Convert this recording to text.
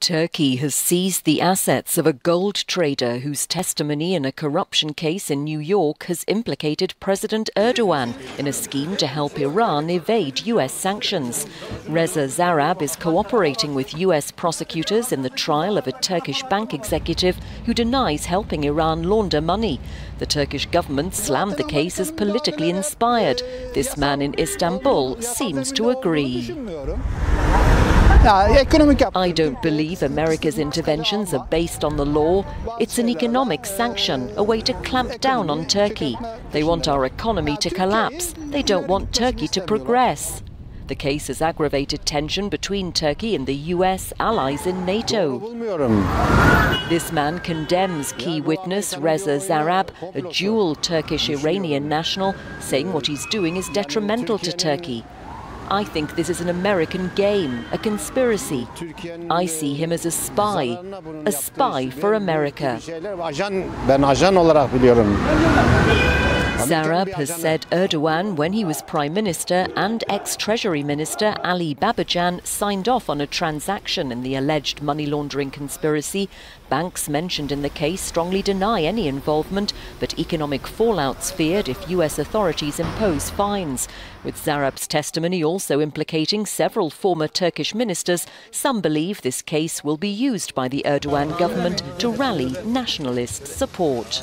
Turkey has seized the assets of a gold trader whose testimony in a corruption case in New York has implicated President Erdogan in a scheme to help Iran evade US sanctions. Reza Zarrab is cooperating with US prosecutors in the trial of a Turkish bank executive who denies helping Iran launder money. The Turkish government slammed the case as politically inspired. This man in Istanbul seems to agree. I don't believe America's interventions are based on the law. It's an economic sanction, a way to clamp down on Turkey. They want our economy to collapse. They don't want Turkey to progress. The case has aggravated tension between Turkey and the US allies in NATO. This man condemns key witness Reza Zarrab, a dual Turkish-Iranian national, saying what he's doing is detrimental to Turkey. I think this is an American game, a conspiracy. I see him as a spy, a spy for America. Zarrab has said Erdogan, when he was Prime Minister, and ex-Treasury Minister Ali Babacan signed off on a transaction in the alleged money laundering conspiracy. Banks mentioned in the case strongly deny any involvement, but economic fallout's feared if US authorities impose fines. With Zarrab's testimony also implicating several former Turkish ministers, some believe this case will be used by the Erdogan government to rally nationalist support.